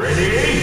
Ready?